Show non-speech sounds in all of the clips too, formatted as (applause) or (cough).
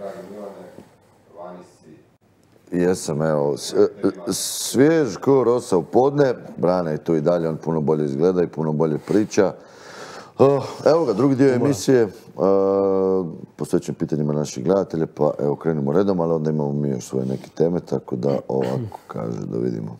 dragi Milane, vani si. Jesam, evo, s- e, svjež ko rosa u podne, Brane je tu i dalje, on puno bolje izgleda i puno bolje priča. Uh, Evo ga, drugi dio emisije, posvećen pitanjima naših gledatelja, pa evo krenimo redom, ali onda imamo mi još svoje neke teme, tako da ovako kaže, da vidimo.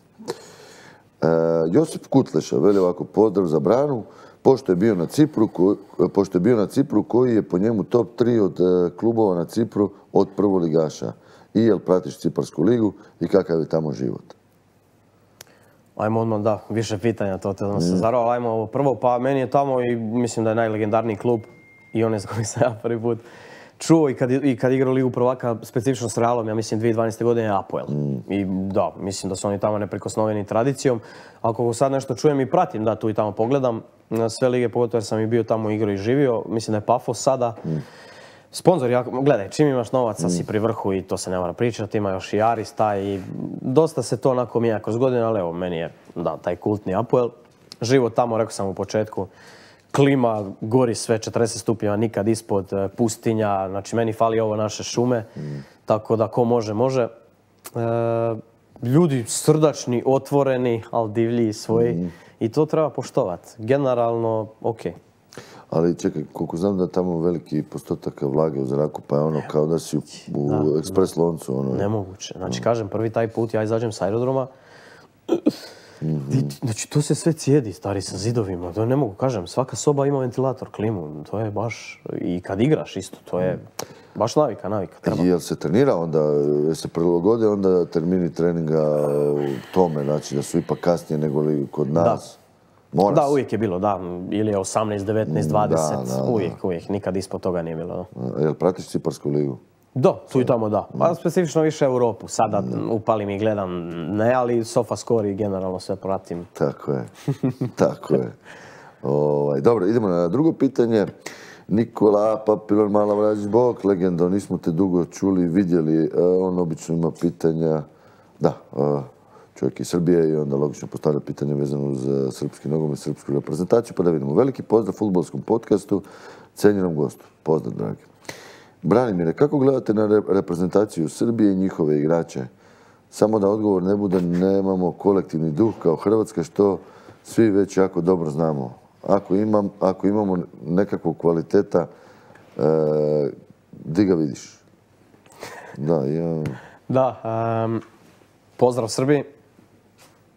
E, Josip Kutleša veli ovako, pozdrav za Branu, pošto je bio na Cipru, ko- pošto je bio na Cipru, koji je po njemu top 3 od e, klubova na Cipru od prvoligaša. I jel pratiš Ciparsku ligu i kakav je tamo život? Ajmo odmah, da, više pitanja, to te Mm. odmah se zarao. Ajmo ovo prvo, pa meni je tamo i mislim da je najlegendarniji klub i on je s kojim sam ja prvi put čuo i kad, i kad igrao Ligu prvaka, specifično s Realom, ja mislim 2012. godine je Apoel. Mm. I da, mislim da su oni tamo neprikosnoveni tradicijom. Ako sad nešto čujem i pratim, da, tu i tamo pogledam na sve lige, pogotovo jer sam i bio tamo igrao i živio. Mislim da je Pafos sada. Mm. Sponzor, jako, gledaj, čim imaš novaca si pri vrhu i to se ne mora pričati, ima još i Aris taj i dosta se to onako mijenja kroz godine, ali evo, meni je, da, taj kultni Apoel. Život tamo, rekao sam u početku, klima, gori sve 40 stupnjeva, nikad ispod, e, pustinja, znači meni fali ovo naše šume, tako da ko može, može. E, ljudi srdačni, otvoreni, ali divlji i svoji i to treba poštovati. Generalno, okej. Ali čekaj, koliko znam da je tamo veliki postotak vlage u zraku, pa je ono kao da si u, u ekspres loncu. Ono. Nemoguće. Znači, kažem, prvi taj put ja izađem s aerodroma, Ti- Znači, to se sve cijedi, stari, sa zidovima. To ne mogu, kažem, svaka soba ima ventilator, klimu. To je baš, i kad igraš isto, to je baš navika, navika. Treba. Jel se trenira onda, jel se prilagode onda termini treninga u tome, znači da su ipak kasnije nego li kod nas? Mora Da, uvijek je bilo, da. Ili je 18, 19, 20, da, da. uvijek, uvijek. Nikad ispod toga nije bilo. Jel pratiš Ciparsku ligu? Da, tu i tamo da. Pa specifično više Europu. Sada upalim i gledam, ne, ali Sofa i generalno sve pratim. Tako je, tako je. Ovaj, dobro, idemo na drugo pitanje. Nikola Papilon Malavrađić Bog, legenda, nismo te dugo čuli i vidjeli. E, On obično ima pitanja, da, e, čovjek iz Srbije i onda logično postavlja pitanje vezano uz e, srpski nogomet, srpsku reprezentaciju, pa da vidimo. Veliki pozdrav futbolskom podcastu, cenjenom gostu. Pozdrav, dragi. Branimire, kako gledate na re- reprezentaciju Srbije i njihove igrače? Samo da odgovor ne bude nemamo kolektivni duh kao Hrvatska što svi već jako dobro znamo. Ako, imam, ako imamo nekakvog kvaliteta, e, di ga vidiš? Da, ja... Da, pozdrav Srbiji.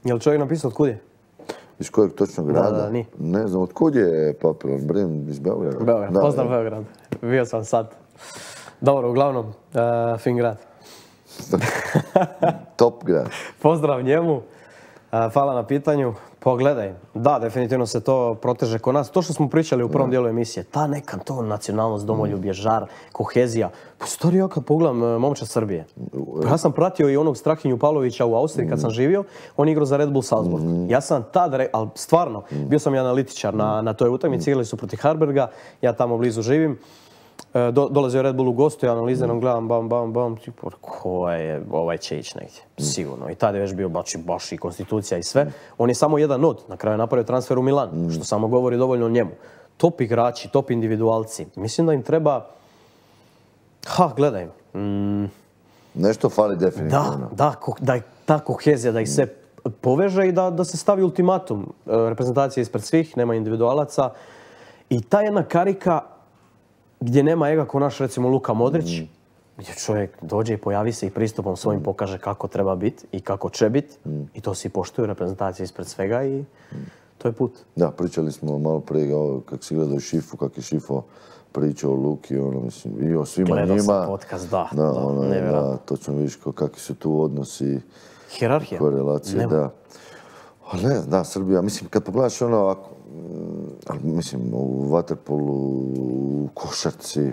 Jel čovjek napisao od kud je? Iz kojeg točno grada? da, ne znam, od kud je Papilon? Brim iz Beograda? Beograd, Da, pozdrav je. Beograd. Bio sam sad. Dobro, uglavnom, e, fin grad. (laughs) Top grad. Pozdrav njemu. E, Hvala na pitanju. Pogledaj, da, definitivno se to proteže kod nas. To što smo pričali u prvom dijelu emisije, ta neka to nacionalnost, domoljublje, žar, kohezija. Stari, ja kad pogledam e, momčad Srbije, ja sam pratio i onog Strahinju Pavlovića u Austriji kad sam živio, on igrao za Red Bull Salzburg. Ja sam tad, re- ali stvarno, bio sam i analitičar na, na toj utakmici, igrali su protiv Harberga, ja tamo blizu živim. E, Do, dolazio je Red Bull u gostu, ja analiziram, gledam, bam, bam, bam, tipo, ko je, ovaj će ići negdje, sigurno. I tada je već bio baš, i- baš i konstitucija i sve. On je samo jedan od, na kraju je napravio transfer u Milan, što samo govori dovoljno o njemu. Top igrači, top individualci. Mislim da im treba, ha, gledaj, mm, Nešto fali da, definitivno. da, ko- da je ta kohezija, da ih se poveže i da, da se stavi ultimatum. E, Reprezentacija ispred svih, nema individualaca. I ta jedna karika gdje nema ega ko naš recimo Luka Modrić, gdje čovjek dođe i pojavi se i pristupom svojim pokaže kako treba biti i kako će biti. I to svi poštuju, reprezentacija ispred svega i to je put. Da, pričali smo malo prije kako si gledao Šifu, kako je Šifo pričao o Luki, ono, mislim, i o svima Gledao njima. sam podcast, da, Da, da, ono, da, točno vidiš kakvi su tu odnosi, Hierarhija. korelacije, da. Ali ne, da, Srbija, mislim, kad pogledaš ono, ako, mm, ali mislim, u vaterpolu, u košarci,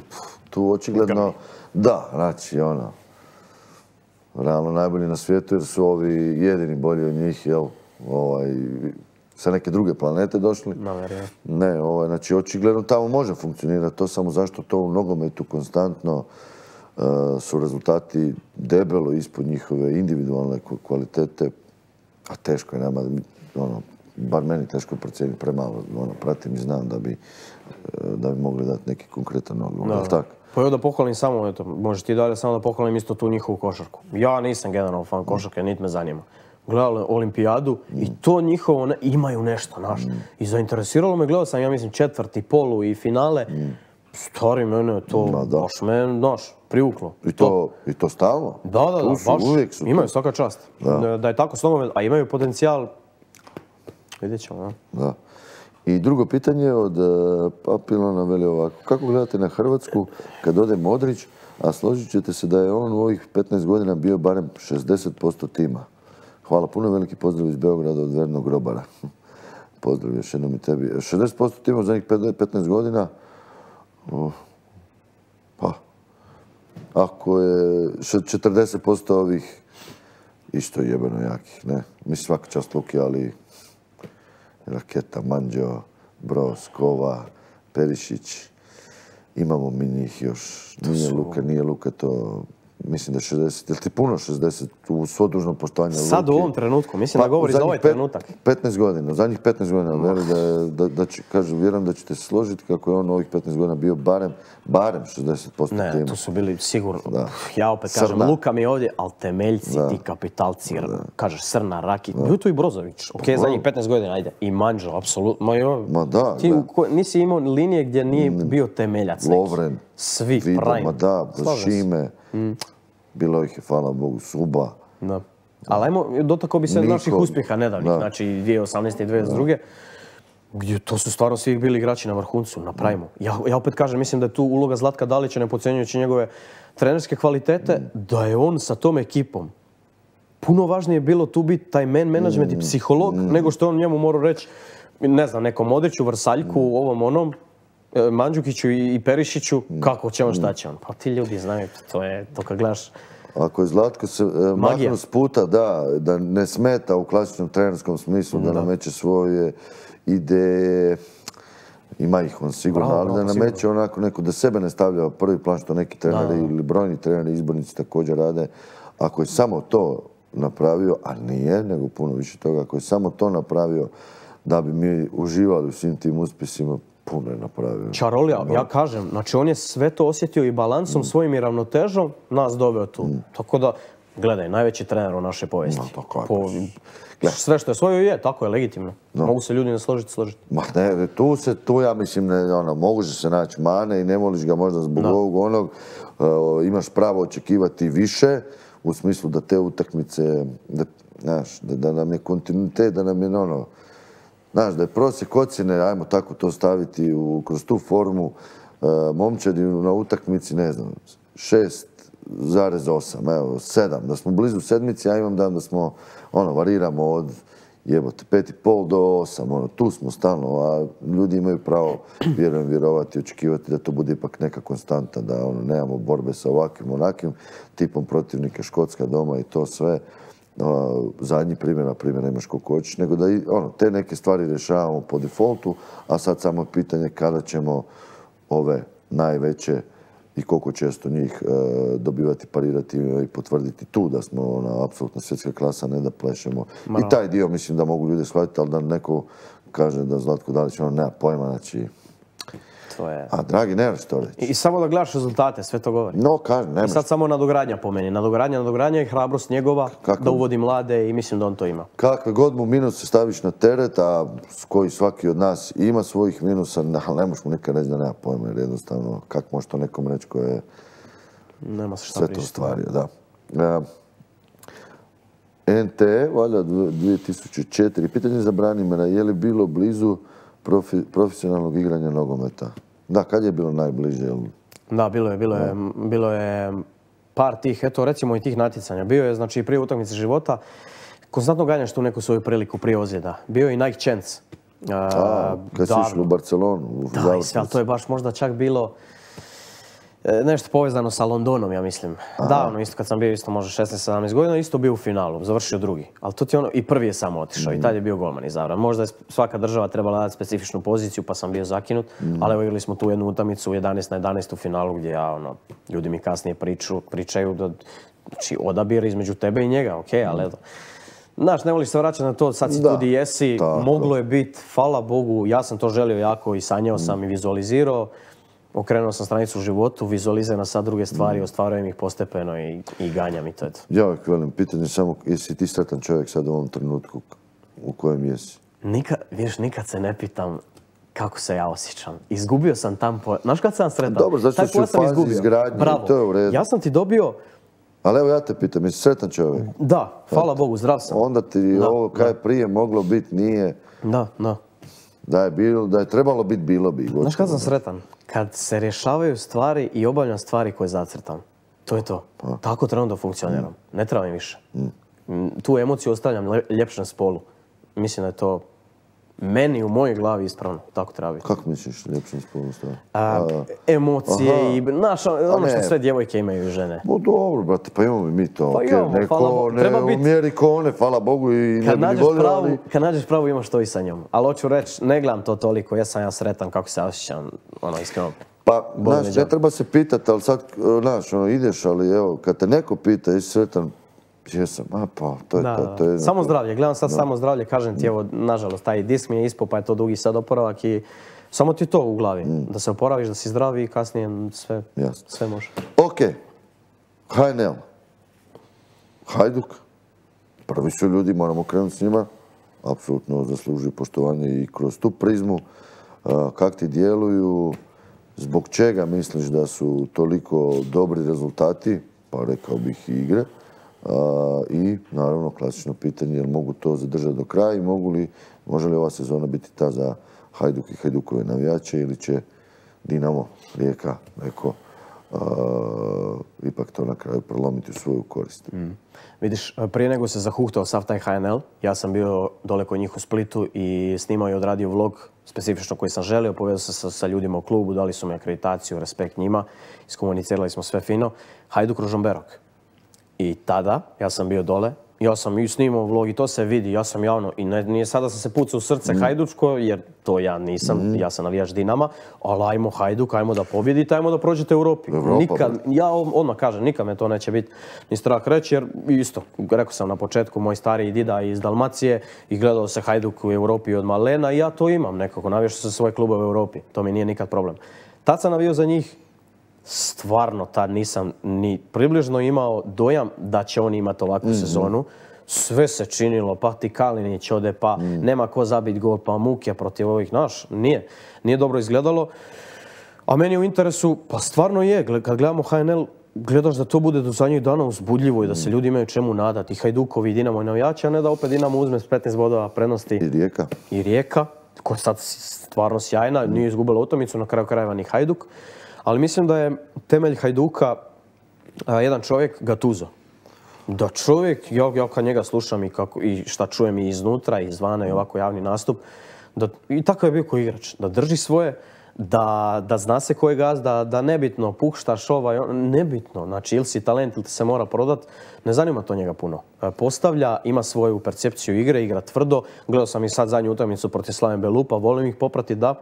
tu očigledno, da, znači, ono, realno najbolji na svijetu jer su ovi jedini bolji od njih, jel, ovaj, sa neke druge planete došli. Ne, ovaj, znači očigledno tamo može funkcionirati, to samo zašto to u nogometu konstantno e, su rezultati debelo ispod njihove individualne kvalitete, a teško je nama, ono, bar meni teško je procijeniti premalo, ono, pratim i znam da bi, e, da bi mogli dati neki konkretan odgovor, Da. tako? Pa evo da pohvalim samo, eto, možeš ti dalje samo da pohvalim isto tu njihovu košarku. Ja nisam generalno fan košarke, niti me zanima. Gledali olimpijadu i to njihovo, ne- imaju nešto, znaš. I zainteresiralo me, gledao sam, ja mislim, četvrti, polu i finale. Stari, mene je to, Ma da. baš me, znaš, privuklo. I to, i to stalno. Da, da, da, su, baš. Uvijek su. Imaju, svaka čast. Da. da je tako s a imaju potencijal, vidjet ćemo, da. I drugo pitanje od e, Papilona veli ovako. Kako gledate na Hrvatsku kad ode Modrić, a složit ćete se da je on u ovih 15 godina bio barem 60% tima. Hvala puno, veliki pozdrav iz Beograda od Vernog Grobara. (laughs) Pozdrav još jednom i tebi. 60% tima u zadnjih 15 godina, o, pa, ako je še- 40% ovih isto jebeno jakih, ne? Mislim svaka čast Luki, ali Raketa, Manđo, Broz, Kova, Perišić. Imamo mi njih još. Nije Luka, nije Luka to... Mislim da je 60, jel ti puno 60 u svo dužno poštovanje Sad u ovom trenutku, mislim da Pa, govori u za ovaj pet- trenutak. 15 godina, u zadnjih 15 godina, veli da, da, da će, kažem, vjerujem da ćete se složiti kako je on ovih 15 godina bio barem, barem 60% Ne, tima. tu su bili sigurno. Da. Ja opet kažem, Srna. Luka mi je ovdje, ali temeljci, ti kapitalci, jer kažeš Srna, Rakit, bio tu i Brozović. Ok, zadnjih 15 godina, ajde. I Manđo, apsolutno. Ma, jo, Ma da, ti da. ko- nisi imao linije gdje nije bio temeljac neki. Lovren, Svi, Vido, prime. ma da, Slažem bilo ih je, hvala Bogu, Suba. Da. Ali ajmo, dotakao bi se Niko. naših uspjeha nedavnih, Da. znači 2018. i 2022. Gdje to su stvarno svi bili igrači na vrhuncu, na primu. Ja, ja opet kažem, mislim da je tu uloga Zlatka Dalića, ne podcjenjujući njegove trenerske kvalitete, da je on sa tom ekipom puno važnije bilo tu biti taj man management i psiholog, nego što on njemu morao reći, ne znam, nekom Modriću, Vrsaljku, ovom onom, Mandžukiću i Perišiću, kako će on, šta će on. Pa ti ljudi znaju, to je, to kad gledaš, Ako je Zlatko se e, maknu s puta, da, da ne smeta u klasičnom trenerskom smislu, da, nameće svoje ideje, ima ih on sigurno, Bravo, ali da nameće onako neko, da sebe ne stavlja u prvi plan što neki treneri ili brojni treneri, izbornici također rade. Ako je samo to napravio, a nije, nego puno više toga, ako je samo to napravio da bi mi uživali u svim tim uspjesima, puno je napravio. Čarolija, ja kažem, znači on je sve to osjetio i balansom svojim i ravnotežom nas doveo tu. Tako da, gledaj, najveći trener u našoj povijesti. Ma, tako je, Po- sve što je svojio je, tako je, legitimno. Mogu se ljudi ne složiti, složiti. Ma ne, tu se, tu ja mislim, ne, ono, može se naći mane i ne voliš ga možda zbog ovog onog, e, imaš pravo očekivati više, u smislu da te utakmice, da, znaš, da, da nam je kontinuitet, da nam je ono, znaš, da je prosjek ocjene, ajmo tako to staviti u, kroz tu formu, e, momčadi na utakmici, ne znam, 6,8, evo, 7, da smo blizu sedmici, ja imam dan da smo, ono, variramo od jebote, pet i pol do osam, ono, tu smo stalno, a ljudi imaju pravo, vjerujem, vjerovati, očekivati da to bude ipak neka konstanta, da ono, nemamo borbe sa ovakvim, onakvim tipom protivnika, Škotska doma i to sve. A, zadnji primjer, na primjer, nemaš hoćeš, nego da i, ono, te neke stvari rješavamo po defaultu, a sad samo je pitanje kada ćemo ove najveće i koliko često njih e, dobivati, parirati i potvrditi tu da smo ona apsolutno svjetska klasa, ne da plešemo. I taj dio mislim da mogu ljudi shvatiti, ali da neko kaže da Zlatko Dalić ono nema pojma, znači... To je... A dragi, nemaš što reći. I, I samo da gledaš rezultate, sve to govori. No, kažem, I nemaš. sad samo nadogradnja po meni. Nadogradnja, nadogradnja i hrabrost njegova Kako? da uvodi mlade i mislim da on to ima. Kakve god mu minuse staviš na teret, a koji svaki od nas ima svojih minusa, ne- ali ne možeš mu nikad reći da nema pojma, jer jednostavno, kako može to nekom reći ko je Nema se šta sve to ostvario, da. E, NTE, valjda dv- 2004. Pitanje za Branimira, je li bilo blizu profi- profesionalnog igranja nogometa? Da, kad je bilo najbliže? Da, bilo je, bilo je, bilo je par tih, eto recimo i tih natjecanja. Bio je, znači, prije utakmice života, konstantno ganjaš tu neku svoju priliku prije ozljeda. Bio je i Nike Chance. A, kad si išli u Barcelonu, u Da, i sve, završnicu. ali to je baš možda čak bilo nešto povezano sa Londonom, ja mislim. Da, ono isto kad sam bio isto možda 16-17 godina, isto bio u finalu, završio drugi. Ali to ti ono, i prvi je samo otišao i tad je bio golman izabran. Možda je svaka država trebala dati specifičnu poziciju pa sam bio zakinut, ali evo igrali smo tu jednu utakmicu 11 na 11 u finalu gdje ja, ono, ljudi mi kasnije priču, pričaju da, znači odabir između tebe i njega, ok, ali eto. Znaš, ne voliš se vraćati na to, sad si Da, tu di jesi, tako. moglo je biti, hvala Bogu, ja sam to želio jako i sanjao sam i vizualizirao. Okrenuo sam stranicu u životu, vizualiziram sad druge stvari, ostvarujem ih postepeno i, i ganjam i to je to. Ja uvijek velim, pitanje je samo jesi ti sretan čovjek sad u ovom trenutku u kojem jesi? Nikad, vidiš, nikad se ne pitam kako se ja osjećam. Izgubio sam tam po... Znaš kad sam sretan? Dobro, zato što Taj si u fazi izgradnje to je u redu. Ja sam ti dobio... Ali evo ja te pitam, jesi sretan čovjek? Da, hvala Bogu, zdrav sam. Onda ti Da, ovo kaj je prije moglo biti, nije, Da, da. da je, bilo, da je trebalo biti, bilo bi. Znaš kad sam sretan? Kad se rješavaju stvari i obavljam stvari koje zacrtam. To je to. Pa. Tako trenutno funkcioniram. Mm. Ne treba mi više. Mm, Tu emociju ostavljam ljepšem spolu. Mislim da je to meni u mojoj glavi ispravno. Tako treba biti. Kako misliš ljepšim? A, emocije Aha. i znaš, ono što ne. sve djevojke imaju i žene. No dobro, brate, pa imamo i mi to. Pa okej, imamo, neko hvala Bogu. ne Treba u bit- mjeri kone, hvala Bogu i ne Kad bi ni volio, pravu, ali... kad nađeš pravu imaš to i sa njom. Ali hoću reći, ne gledam to toliko, jesam ja sretan kako se osjećam, ono iskreno. Pa, znaš, ne treba se pitati, ali sad, e, znaš, ono, ideš, ali evo, kad te neko pita, jesi sretan, jesam, a pa, to je Da, to, to je... Samo zdravlje, gledam sad samo zdravlje, kažem ti evo, nažalost, taj disk mi je ispao pa je to dugi sad oporavak i samo ti to u glavi. Da se oporaviš, da si zdravi i kasnije sve, Mm. Sve može. Ok, HNL, Hajduk, prvi su ljudi, moramo krenuti s njima, apsolutno zaslužuju poštovanje i kroz tu prizmu. Kak ti djeluju, zbog čega misliš da su toliko dobri rezultati, pa rekao bih i igre. I naravno klasično pitanje, jel mogu to zadržati do kraja i mogu li, može li ova sezona biti ta za Hajduk i Hajdukove navijače ili će Dinamo, Rijeka, neko ipak to na kraju prelomiti u svoju korist. Vidiš, prije nego se zahuktao sav taj HNL, ja sam bio dole kod njih u Splitu i snimao i odradio vlog, specifično koji sam želio, povezao se sa, sa ljudima u klubu, dali su mi akreditaciju, respekt njima, iskomunicirali smo sve fino. Hajduk Ružomberok. I tada, ja sam bio dole, ja sam i snimao vlog i to se vidi, ja sam javno, i ne, nije sada sam se pucao u srce Hajdučko, jer to ja nisam, ja sam navijač Dinama, ali ajmo Hajduk, ajmo da pobjedite, ajmo da prođete u Europi. Europa, nikad, ja od- odmah kažem, nikad me to neće biti ni strah reći, jer isto, rekao sam na početku, moj stariji dida iz Dalmacije i gledao se Hajduk u Europi od malena i ja to imam nekako, naviješ se svoje klubove u Europi, to mi nije nikad problem. Tad sam navio za njih, stvarno tad nisam ni približno imao dojam da će oni imati ovakvu sezonu. Sve se činilo, pa ti Kalinić ode, pa nema ko zabiti gol, pa muke protiv ovih naš. Nije, nije dobro izgledalo. A meni u interesu, pa stvarno je, kad gledamo HNL, gledaš da to bude do zadnjih dana uzbudljivo i da se ljudi imaju čemu nadati. Hajdukovi, i Dinamo i navijači, a ne da opet Dinamo uzme s 15 bodova prednosti I Rijeka, i Rijeka, koja sad stvarno sjajna, nije izgubila utakmicu, na kraju krajeva ni Hajduk. Ali mislim da je temelj Hajduka jedan čovjek Gatuzo. Da čovjek, ja, ja kad njega slušam i, kako, i šta čujem i iznutra i izvana i ovako javni nastup, da, i takav je bio koji igrač, da drži svoje, da, da zna se ko je gaz, da, da nebitno puštaš ovaj, nebitno, znači ili si talent ili se mora prodat, ne zanima to njega puno. E, Postavlja, ima svoju percepciju igre, igra tvrdo, gledao sam i sad zadnju utakmicu protiv Slaven Belupa, volim ih poprati da,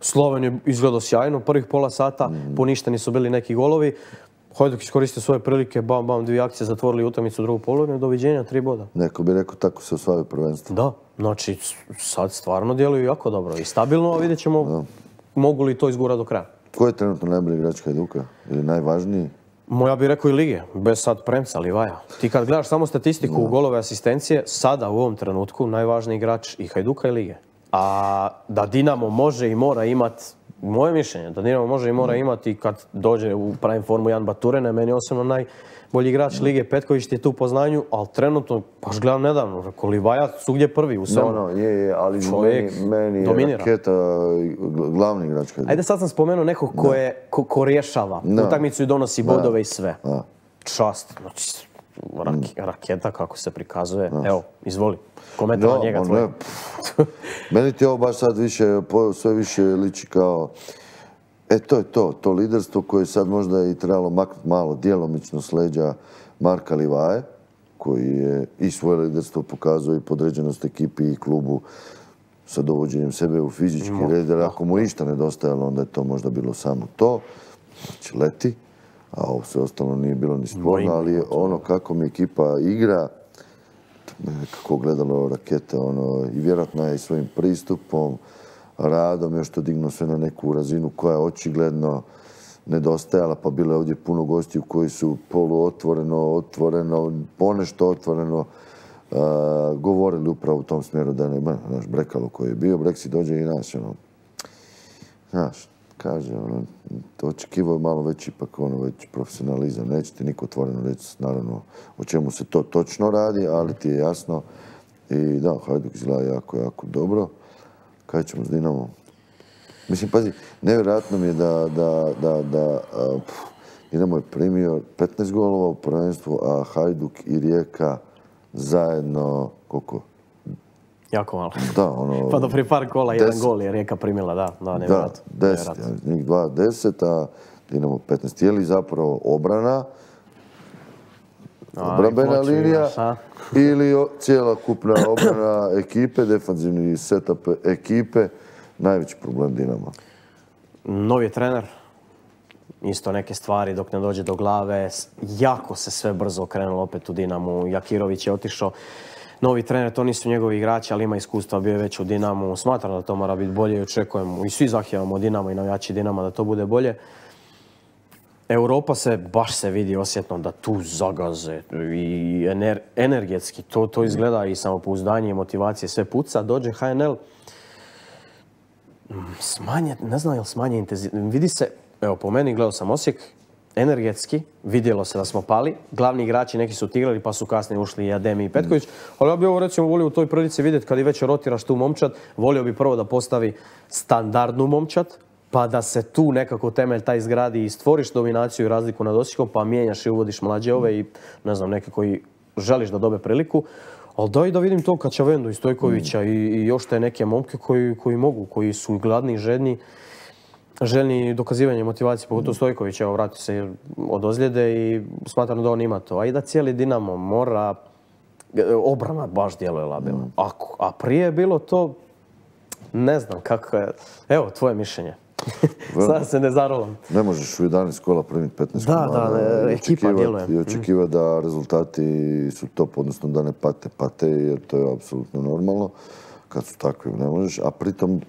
Sloven je izgledao sjajno, prvih pola sata, poništeni su bili neki golovi. Hajduk iskoristio svoje prilike, bam, bam, dvije akcije, zatvorili utakmicu drugu polovinu, doviđenja, tri boda. neko bi rekao tako se osvajaju prvenstvo. Da, znači sad stvarno djeluju jako dobro i stabilno, a vidjet ćemo mogu li to izgura do kraja. Ko je trenutno najbolji igrač Hajduka? Ili najvažniji? Moja bi rekao i lige, bez sad Premca, Livaja. Ti kad gledaš samo statistiku golove asistencije, sada u ovom trenutku najvažniji igrač i Hajduka i lige. A da Dinamo može i mora imat, moje mišljenje, da Dinamo može i mora imati kad dođe u pravim formu Jan Baturene, meni je osobno najbolji igrač lige, Petković ti je tu po znanju, ali trenutno, baš gledam nedavno, rekao Livaja svugdje prvi u No, svemu. no, je, je, ali Čovjek meni, meni je. Raketa gl- glavni igrač Hajduka. Ajde sad sam spomenuo nekog ko, je, ko, ko rješava utakmicu i donosi bodove i sve. Da. Čast, znači rak- raketa kako se prikazuje. Evo, izvoli, komentar na njega ma tvoj. ne, pff. Meni ti ovo baš sad više, sve više liči kao... E, to je to, to liderstvo koje sad možda i trebalo maknuti malo djelomično s leđa Marka Livaje, koji je i svoje liderstvo pokazao i podređenost ekipi i klubu sa dovođenjem sebe u fizički red, jer ako mu išta nedostajalo, onda je to možda bilo samo to. Znači, leti, a ovo sve ostalo nije bilo ni sporno, ali ono kako mi ekipa igra, nekako gledalo rakete, ono, i vjerojatno je i svojim pristupom, radom još to dignuo sve na neku razinu koja je očigledno nedostajala, pa bilo je ovdje puno gostiju koji su poluotvoreno, otvoreno, ponešto otvoreno uh, govorili upravo u tom smjeru da nema, naš Brekalo koji je bio, Breksi dođe i naš, ono, znaš, kaže, ono, očekivao je malo već ipak ono već profesionalizam, neće ti niko otvoreno reći naravno o čemu se to točno radi, ali ti je jasno i da, Hajduk izgleda jako, jako dobro. Kaj ćemo s Dinamom? Mislim, pazi, nevjerojatno mi je da, da, da, da Dinamo je primio 15 golova u prvenstvu, a Hajduk i Rijeka zajedno, koliko? Jako malo. Da, ono... (laughs) Pa do prije par kola jedan deset. gol je Rijeka primila, da, da, Da, nevjerojatno. 10, nevjerojatno. ja, njih dva 10, a Dinamo 15. Je li zapravo obrana, A, obrambena linija imaš, (laughs) ili cijela kupna (coughs) obrana ekipe, defanzivni setup ekipe, najveći problem Dinama. Novi je trener, isto neke stvari dok ne dođe do glave. Jako se sve brzo okrenulo opet u Dinamu. Jakirović je otišao. Novi trener, to nisu njegovi igrači, ali ima iskustva, bio je već u Dinamu. Smatram da to mora biti bolje i očekujemo i svi zahtijevamo od Dinama i navijači Dinama da to bude bolje. Europa se, baš se vidi osjetno da tu zagaze i ener- energetski, to, to izgleda i samopouzdanje i motivacije sve puca. Dođe HNL, smanje, ne znam je li smanje intenzitet. Vidi se, evo po meni gledao sam Osijek, energetski, vidjelo se da smo pali. Glavni igrači neki su tigrali pa su kasnije ušli i Ademi i Petković. Ali ja bi ovo recimo volio u toj prilici vidjeti kad i već rotiraš tu momčad, volio bi prvo da postavi standardnu momčad, pa da se tu nekako temelj taj izgradi i stvoriš dominaciju i razliku nad Osijekom, pa mijenjaš i uvodiš mlađe ove i ne znam, neke koji želiš da dobe priliku. Ali daj da vidim to Kačavendu i Stojkovića i, i još te neke momke koji, mogu, koji su gladni, žedni, željni dokazivanja motivacije, pogotovo Stojković, evo vrati se od ozljede i smatram da on ima to. A i da cijeli Dinamo mora, obrana baš djeluje labilno. Ako, a prije je bilo to, ne znam kako je, evo tvoje mišljenje. (laughs) Sad se ne zarolam. Ne možeš u 11 kola primiti 15 Da, komada da, i ekipa djeluje. I očekivati da rezultati su top, odnosno da ne pate, pate, jer to je apsolutno normalno. Kad su takvi ne možeš, a pritom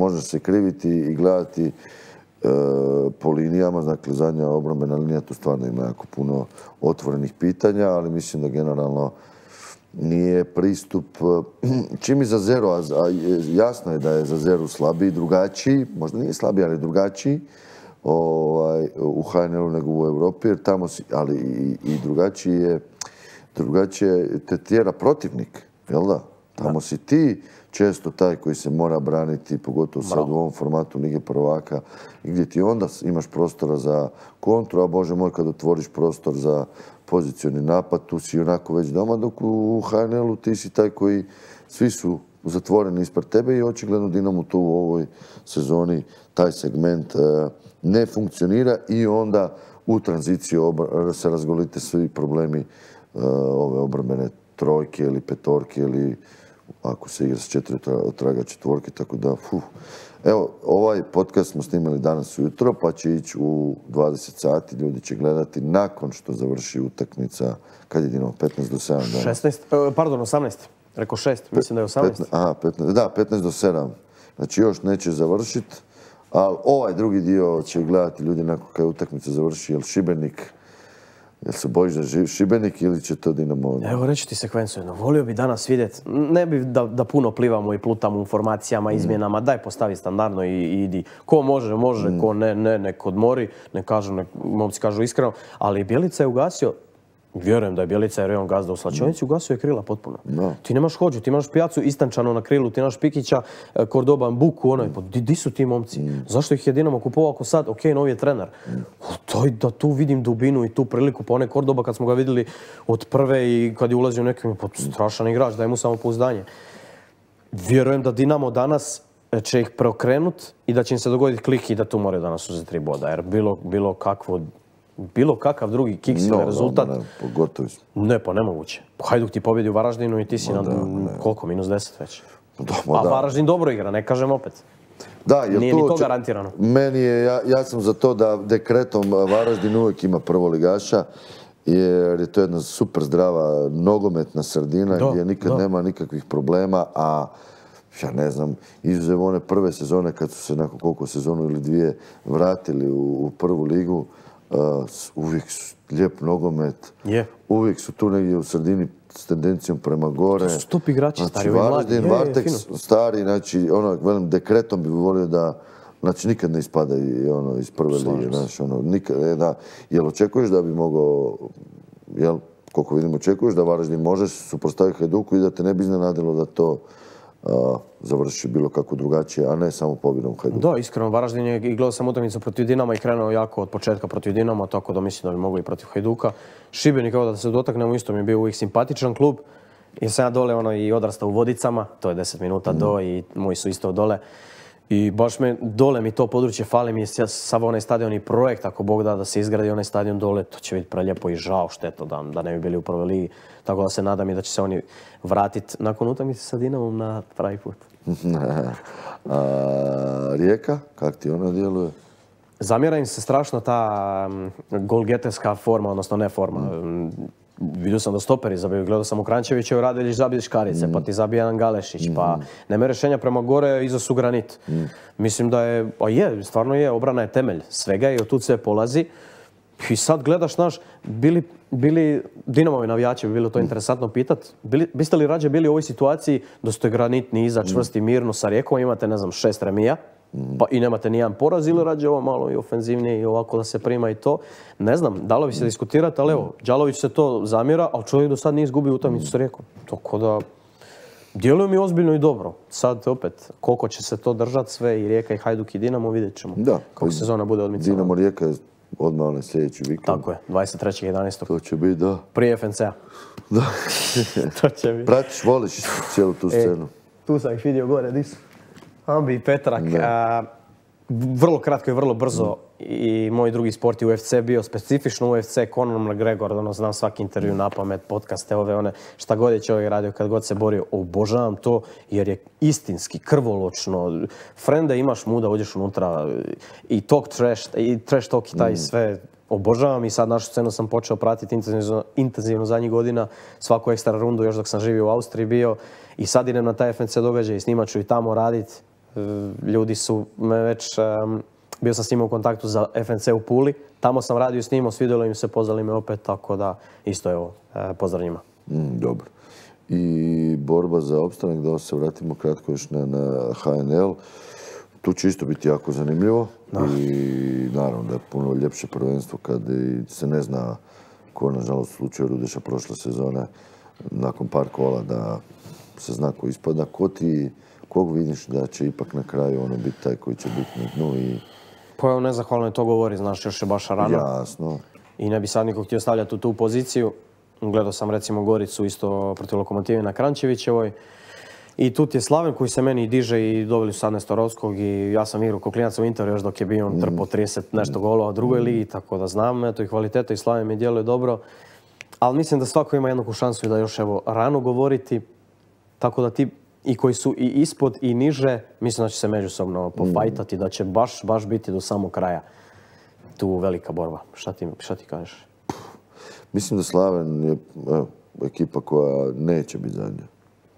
može se kriviti i gledati e, po linijama, dakle zadnja obrambena linija tu stvarno ima jako puno otvorenih pitanja, ali mislim da generalno nije pristup, eh, čim je za zero, a jasno je da je za zero slabiji, drugačiji, možda nije slabiji, ali drugačiji ovaj, u HNL-u nego u Europi, jer tamo si, ali i, i drugačiji je, drugačije te tjera protivnik, jel da? Tamo si ti često taj koji se mora braniti, pogotovo sad u ovom formatu Lige prvaka, gdje ti onda imaš prostora za kontru, a Bože moj, kad otvoriš prostor za pozicioni napad, tu si onako već doma, dok u HNL-u ti si taj koji, svi su zatvoreni ispred tebe i očigledno Dinamo tu u ovoj sezoni taj segment eh, ne funkcionira i onda u tranziciju se razgolite svi problemi eh, ove obrambene trojke ili petorke ili ako se igra s četiri tra- traga četvorke, tako da, fuh. Evo, ovaj podcast smo snimali danas ujutro, pa će ići u 20 sati, ljudi će gledati nakon što završi utakmica, kad je Dinamo, 15 do 7 dana. 16, e, pardon, 18. Rekao 6, mislim da je 18. 15, aha, 15, da, 15 do 7. Znači još neće završiti, ali ovaj drugi dio će gledati ljudi nakon kad utakmica završi, jel Šibenik, jel se bojiš da živ Šibenik ili će to Dinamo... Evo reći ti sekvencu jedno, volio bi danas vidjeti, ne bi da, da puno plivamo i plutamo u formacijama, izmjenama, daj postavi standardno i, i idi. Ko može, može, ko ne, ne, nek odmori, ne kažu, nek, momci kažu iskreno, ali Bjelica je ugasio, vjerujem da je Bjelica jer je on gazda u slačionici, ugasio je krila potpuno. Ti nemaš hođu, ti imaš pijacu istančano na krilu, ti imaš Pikića, e, Kordoban, Buku, onaj, pa di, di su ti momci? Zašto ih je Dinamo kupovao ako sad, ok, novi je trener. Daj da tu vidim dubinu i tu priliku, pa onaj Kordoba kad smo ga vidjeli od prve i kad je ulazio nekim, pa strašan igrač, daj mu samo pouzdanje. Vjerujem da Dinamo danas e, će ih preokrenut i da će im se dogoditi klik i da tu moraju danas uzeti tri boda, jer bilo, bilo kakvo bilo kakav drugi kiks ili No, rezultat, no, ne, pogotovo smo. ne, pa nemoguće. Hajduk ti pobjedi u Varaždinu i ti si Ma na ne. koliko, minus 10 već. A da. Varaždin dobro igra, ne kažem opet. Da, jer Nije ni to garantirano. Meni je, ja, ja sam za to da dekretom Varaždin uvijek ima prvoligaša, jer je to jedna super zdrava nogometna sredina Da, gdje nikad nema nikakvih problema, a ja ne znam, izuzev one prve sezone kad su se nakon koliko sezonu ili dvije vratili u, u prvu ligu, uh, uvijek su lijep nogomet, Je. uvijek su tu negdje u sredini s tendencijom prema gore. To su top igrači, znači, stari, ovi mladi. Varaždin, Je, je, Varteks, stari, znači, ono, velim, dekretom bi volio da, znači, nikad ne ispada i, ono, iz prve lige, znaš, ono, nikad, e, da, jel očekuješ da bi mogao, jel, koliko vidim, očekuješ da Varaždin može se suprotstaviti Hajduku i da te ne bi iznenadilo da to završi bilo kako drugačije, a ne samo pobjedom Hajduka. Da, iskreno, Varaždin je i gledao sam utakmicu protiv Dinama i krenuo jako od početka protiv Dinama, tako da mislim da bi mogli i protiv Hajduka. Šibenik, evo da se dotaknemo, isto mi je bio uvijek simpatičan klub. Jer sam ja dole ono i odrastao u Vodicama, to je 10 minuta do i moji su isto dole. I baš me, dole mi to područje fali mi sav onaj stadion i projekt, ako Bog da da se izgradi onaj stadion dole, to će biti prelijepo i žao šteto da, da ne bi bili u prvoj ligi. Tako da se nadam i da će se oni vratiti nakon utakmice sa Dinamom na pravi put. (laughs) A, Rijeka, kak ti ona djeluje? Zamjera im se strašno ta mm, golgeterska forma, odnosno ne forma. Mm, Vidio sam da stoperi zabiju, gledao sam u Krančevićevu Radeljić zabije škarice, pa ti zabije jedan Galešić, pa nema rješenja prema gore, iza su granit. Mislim da je, a je, stvarno je, obrana je temelj svega i od tu sve polazi. I sad gledaš, znaš, bili, bili Dinamovi navijači, bi bilo to interesantno pitat, bili, biste li rađe bili u ovoj situaciji da ste granitni iza, čvrsti, mirno sa Rijekom, imate, ne znam, šest remija, pa i nemate ni jedan poraz ili rađe ovo malo i ofenzivnije i ovako da se prima i to. Ne znam, dalo bi se diskutirati, ali evo, Đalović se to zamjera, ali čovjek do sad nije izgubio utakmicu sa Rijekom. Tako da, djeluje mi ozbiljno i dobro. Sad opet, koliko će se to držati sve i Rijeka i Hajduk i Dinamo, vidjet ćemo. Da. Kako sezona bude odmicala. Dinamo Rijeka je odmah onaj sljedeći vikend. Tako je, 23.11. To će biti, da. Prije FNC-a. Da. (laughs) to će biti. Pratiš, voliš cijelu tu scenu. Tu sam ih vidio gore, di su? Ambi i Petrak. A, vrlo kratko i vrlo brzo i moj drugi sport je UFC bio specifično UFC, Conor McGregor, ono, znam svaki intervju na pamet, podcaste, ove one, šta god je čovjek radio, kad god se borio, obožavam to jer je istinski, krvoločno. Frende imaš muda, uđeš unutra i talk trash, i trash talk i taj sve, obožavam i sad našu scenu sam počeo pratiti intenzivno, intenzivno zadnjih godina, svaku ekstra rundu još dok sam živio u Austriji bio i sad idem na taj FNC događaj i snimat ću i tamo radit. E, Ljudi su me već, em, bio sam s njima u kontaktu za FNC u Puli, tamo sam radio s njima, svidjelo im se, pozvali me opet, tako da isto evo, e, pozdrav njima. Mm, dobro. I borba za opstanak, da se vratimo kratko još na, na HNL. Tu će isto biti jako zanimljivo i naravno da je puno ljepše prvenstvo kad se ne zna ko nažalost u slučaju Rudeša prošle sezone nakon par kola da se zna ko ispada. Ko ti, kog vidiš da će ipak na kraju ono biti taj koji će biti na dnu i Pa evo, nezahvalno je to govori, znaš, još je baš rano. jasno. I ne bi sad niko htio stavljati u tu poziciju. Gledao sam recimo Goricu isto protiv Lokomotive na Krančevićevoj. I tu ti je Slaven koji se meni diže i doveli su sad Nestorovskog i ja sam igrao klinac u Interu još dok je bio on trpao 30 nešto golova u drugoj ligi, tako da znam, eto i kvaliteta i Slaven mi djeluje dobro. Ali mislim da svako ima jednaku šansu i da još evo rano govoriti, tako da ti i koji su i ispod i niže, mislim da će se međusobno pofajtati, da će baš, baš biti do samog kraja tu velika borba. Šta ti, šta ti kažeš? Mislim da Slaven je evo, ekipa koja neće biti zadnja.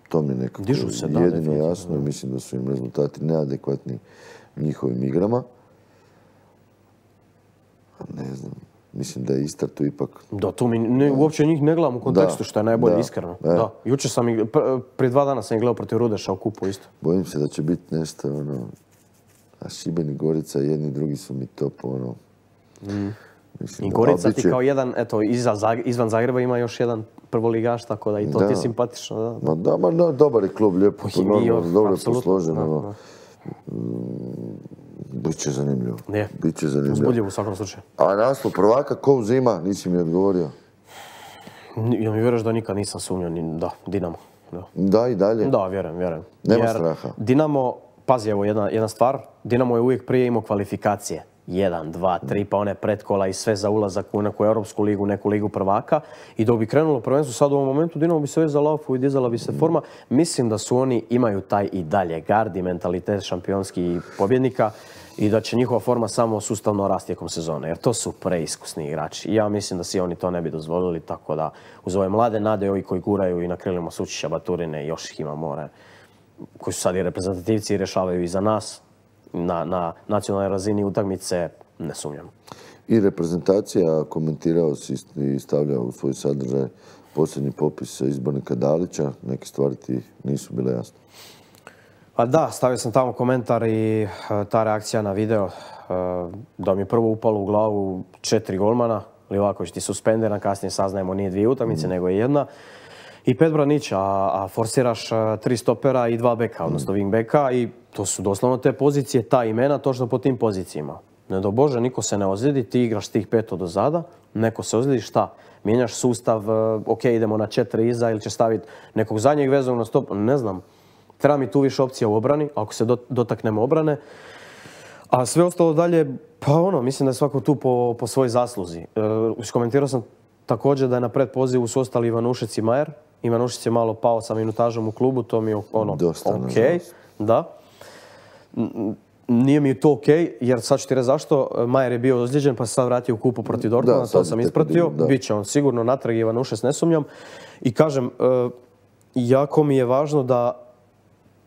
To mi je nekako Dižu se, da, jedino jasno i mislim da su im rezultati neadekvatni njihovim igrama. Ne znam, mislim da je Istar tu ipak... Da, tu mi ne, uopće njih ne gledam u kontekstu, Da, što je najbolje, da, iskreno. e. Da. Jučer sam, ih- pr- prije dva dana sam ih gledao protiv Rudeša u kupu isto. Bojim se da će biti nešto, ono... A Šiben i Gorica, jedni drugi su mi top, ono... Mislim I da- Gorica ti kao jedan, eto, iza, izvan Zagreba ima još jedan prvoligaš, tako da i to ti je Da. simpatično. Da. Ma da, ma da, dobar je klub, lijepo, normalno, dobro je apsolutno, posložen, da, ono. da. Biće zanimljivo. Je. Biće zanimljivo. Uzbudljivo u svakom slučaju. A naslov prvaka ko uzima? Nisi mi odgovorio. Jel mi vjeruješ da nikad nisam sumnjao, ni, da, Dinamo. Da. Da, i dalje. Da, vjerujem, vjerujem. Nema straha. Dinamo, pazi evo jedna, jedna stvar, Dinamo je uvijek prije imao kvalifikacije. Jedan, dva, tri, pa one pretkola i sve za ulazak u neku europsku ligu, neku ligu prvaka. I dok bi krenulo prvenstvo sad u ovom momentu, Dinamo bi se već zalafao i dizala bi se forma. Mislim da su oni, imaju taj i dalje gard i mentalitet šampionski pobjednika i da će njihova forma samo sustavno rasti tijekom sezone, jer to su preiskusni igrači. I ja mislim da si oni to ne bi dozvolili, tako da uz ove mlade nade, ovi koji guraju i na krilima Sučića, Baturine, još ih ima more. koji su sad i reprezentativci i rješavaju i za nas na, na nacionalnoj razini utakmice, ne sumnjam. I reprezentacija, komentirao si i stavljao u svoj sadržaj posljednji popis izbornika Dalića, neke stvari ti nisu bile jasne. Pa da, stavio sam tamo komentar i e, ta reakcija na video e, da mi je prvo upalo u glavu četiri golmana. Livaković ti suspendiran, kasnije saznajemo nije dvije utakmice, nego je jedna. I pet branića, a, forsiraš e, tri stopera i dva beka, odnosno wing beka i to su doslovno te pozicije, ta imena točno po tim pozicijama. Ne do Bože, niko se ne ozljedi, ti igraš tih pet od zada, neko se ozljedi, šta? Mijenjaš sustav, ok, idemo na četiri iza ili će staviti nekog zadnjeg vezog na stop, ne znam. Treba mi tu više opcija u obrani, ako se dotaknemo obrane. A sve ostalo dalje, pa ono, mislim da je svako tu po, po svojoj zasluzi. E, iskomentirao sam također da je na predpozivu su ostali Ivanušec i Majer. Ivanušec je malo pao sa minutažom u klubu, to mi je ono, Dosta, ok, da. Nije mi to ok, jer sad ću ti reći zašto. Majer je bio ozlijeđen pa se sad vratio u kupu protiv Dortmunda, to sam ispratio. da. Biće on sigurno natrag Ivanušec, ne sumnjam. I kažem, e, jako mi je važno da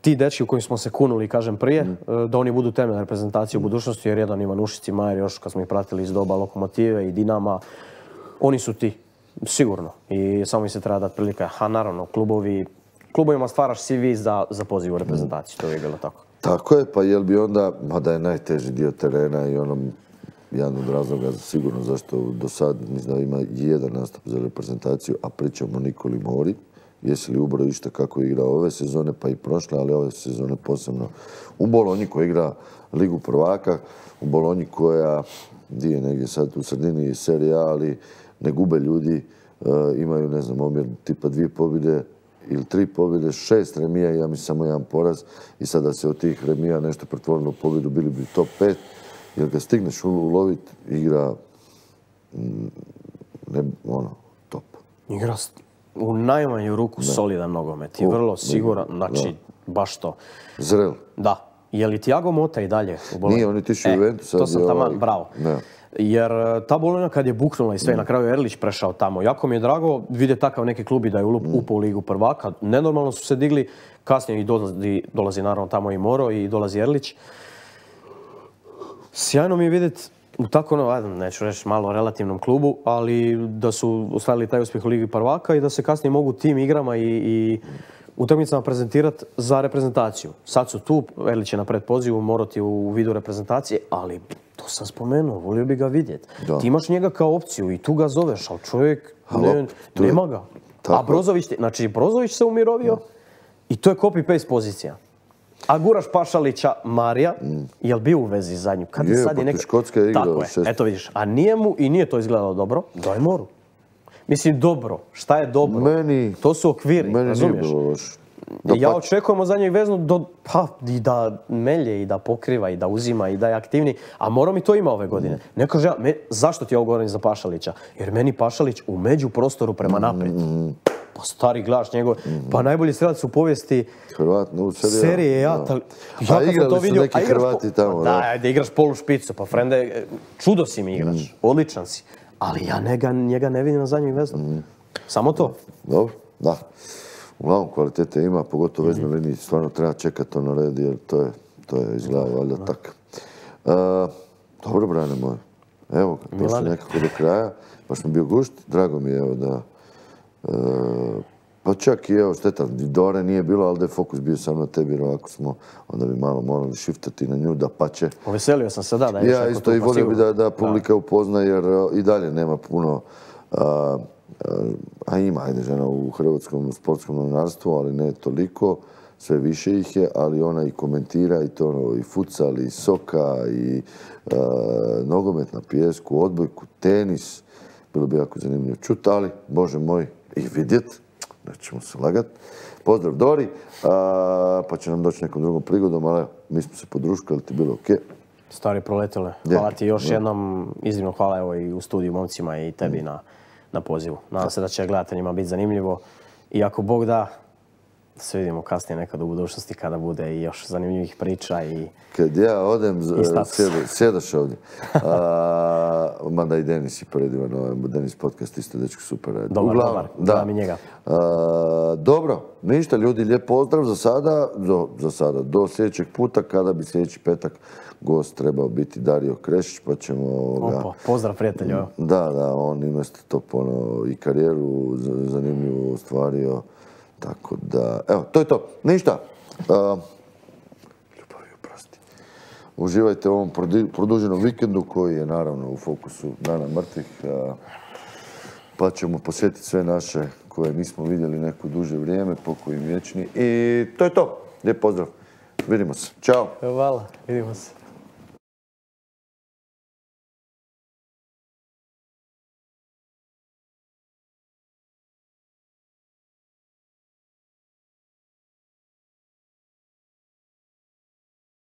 ti dečki u kojim smo se kunuli, kažem prije, Mm. e, da oni budu temelj reprezentacije u budućnosti, jer jedan Ivanušić i Majer još kad smo ih pratili iz doba Lokomotive i Dinama, oni su ti, sigurno. I samo mi se treba dati prilika. A naravno, klubovi, klubovima stvaraš CV za, za poziv u reprezentaciju, to je bilo tako. Tako je, pa jel bi onda, mada je najteži dio terena i onom jedan od razloga sigurno zašto do sad mislim da ima jedan nastup za reprezentaciju, a pričamo o Nikoli Mori. Jesi li ubrao išta kako je igrao ove sezone, pa i prošle, ali ove sezone posebno? U Bolonji koja igra Ligu prvaka, u Bolonji koja di je negdje sad u sredini serije A, ali ne gube ljudi, e, imaju, ne znam, omjer tipa dvije pobjede ili tri pobjede, šest remija ja mislim samo jedan poraz. I sada se od tih remija nešto pretvorilo u pobjedu, bili bi top pet, jer ga stigneš ulovit, igra mm, ne, ono, top. Igra u najmanju ruku solidan nogomet i vrlo siguran, znači baš to. Zrel. Da. Je li Tiago Mota i dalje u Bolonji? Nije, on je E, Juventus, To sam taman, ovaj- bravo. Da. Jer e, ta Bolonja kad je buknula i sve, na kraju Erlić prešao tamo. Jako mi je drago vidjeti takav neki klub i da je ulup- upao u ligu prvaka. Nenormalno su se digli, kasnije i dolazi, dolazi naravno tamo i Moro i dolazi Erlić. Sjajno mi je vidjeti u tako, ono, ajde, neću reći malo relativnom klubu, ali da su ostvarili taj uspjeh u Ligi prvaka i da se kasnije mogu tim igrama i, i utakmicama prezentirati za reprezentaciju. Sad su tu, Erlić je na predpozivu, morati u vidu reprezentacije, ali to sam spomenuo, volio bi ga vidjeti. Ti imaš njega kao opciju i tu ga zoveš, ali čovjek Halo, ne, nema ga. Tako A Brozović, znači Brozović se umirovio i to je copy-paste pozicija. A guraš Pašalića, Marija, jel bio u vezi zadnju? Kad Je, sad Škotske je igrao Tako je, šest. eto vidiš. A nije mu i nije to izgledalo dobro, daj moru. Mislim, dobro. Šta je dobro? Meni, To su okviri, meni nije razumiješ? bilo loše. Ja Dapače. očekujem od zadnjeg veznu do, pa, i da melje, i da pokriva, i da uzima, i da je aktivni. A Moro mi to ima ove godine. Mm. Ne kaže, ja, me- zašto ti ovo govorim za Pašalića? Jer meni Pašalić u među prostoru prema naprijed. Mm. Pa stari glaš njegov, pa najbolji strelac u povijesti Hrvat, no, serije ja, A ja sam igrali to su vidio, neki a Hrvati tamo, da, da. ajde, igraš polu špicu, pa frende, e, čudo si mi igrač, Mm. odličan si. Ali ja njega, njega ne vidim na zadnjeg veznu. Mm. Samo to. Dobro, da. Uglavnom kvalitete ima, pogotovo vezno liniji, stvarno treba čekati to na red, jer to je, to je izgleda valjda tako. E, dobro, Brane moj. Evo došli nekako do kraja. Baš mi bio gušt. Drago mi je evo da... e, pa čak i evo šteta, Dore nije bilo, ali da je fokus bio samo na tebi, jer ovako smo, onda bi malo morali shiftati na nju, da pače. Poveselio sam se, da, da je Ja isto i pa volio bi da, da publika upozna jer uh, i dalje nema puno, a, ima ajde žena u hrvatskom sportskom novinarstvu, ali ne toliko, sve više ih je, ali ona i komentira i to ono, i futsal, i soka, i a, nogomet na pijesku, odbojku, tenis, bilo bi jako zanimljivo čuti, ali, bože moj, i vidjet, nećemo se lagat. Pozdrav Dori, a, pa će nam doći nekom drugom prigodom, ali mi smo se podruškali, ti bilo okej. Stvari proletile. Je, Hvala ti još je. jednom, iznimno hvala evo i u studiju momcima i tebi na, na pozivu. Nadam se da će gledateljima biti zanimljivo. I ako Bog da, se vidimo kasnije nekad u budućnosti kada bude i još zanimljivih priča i Kad ja odem, sjede- sjedaš ovdje. (laughs) A, mada i Denis je predivan, ovaj Denis podcast isto dečko super radi. Dobar, Uglavnom, dobar, da. gledam i njega. A, dobro, ništa ljudi, lijep pozdrav za sada, do, za sada, do sljedećeg puta kada bi sljedeći petak gost trebao biti Dario Krešić, pa ćemo ovoga... opo, pozdrav prijatelju. Da, da, on ima isto top ono, i karijeru z- zanimljivu ostvario. Tako da, evo, to je to. Ništa. Oprosti. Uživajte u ovom produženom vikendu koji je naravno u fokusu Dana mrtvih. pa ćemo posjetiti sve naše koje nismo vidjeli neko duže vrijeme, pokoj im vječni. I to je to. Lijep pozdrav. Vidimo se. Ćao. Hvala, vidimo se.